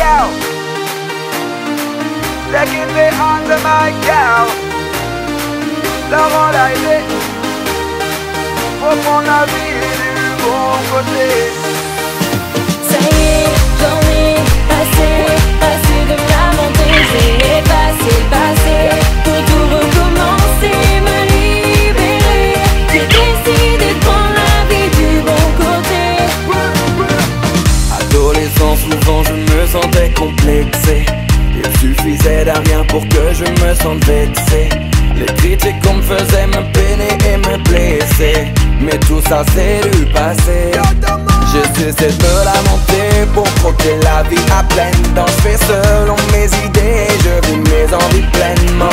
yo. They keep me under my cow. La mort est qu'on a vu du bon côté. Je me sentais complexé. Il suffisait d'un rien pour que je me sente vexé. Les critiques qu'on me faisait me peiner et me blesser. Mais tout ça c'est du passé. J'ai cessé de me lamenter pour croquer la vie à pleine dents. Je fais selon mes idées, je vis mes envies pleinement.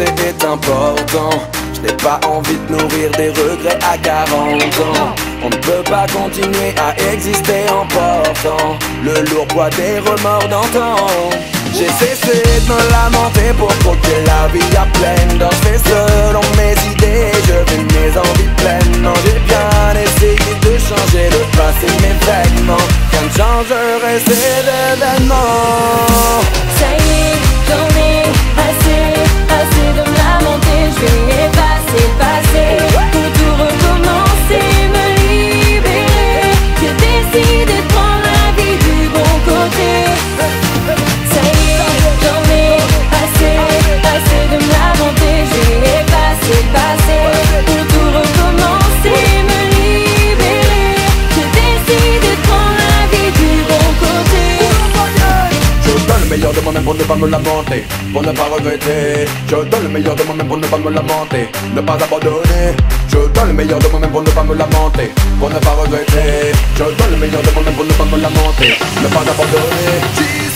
Profiter est important Je n'ai pas envie de nourrir des regrets à 40 ans. On ne peut pas continuer à exister en portant Le lourd poids des remords d'antan. J'ai cessé de me lamenter pour croquer la vie à pleine dents Je fais selon mes idées, je vis mes envies J'ai me lamenter, pour ne pas regretter. Je donne le meilleur de moi-même pour ne pas me lamenter, ne pas abandonner. Je donne le meilleur de moi-même pour ne pas me lamenter, pour ne pas regretter. Je donne le meilleur de moi-même pour ne pas me lamenter, ne pas abandonner.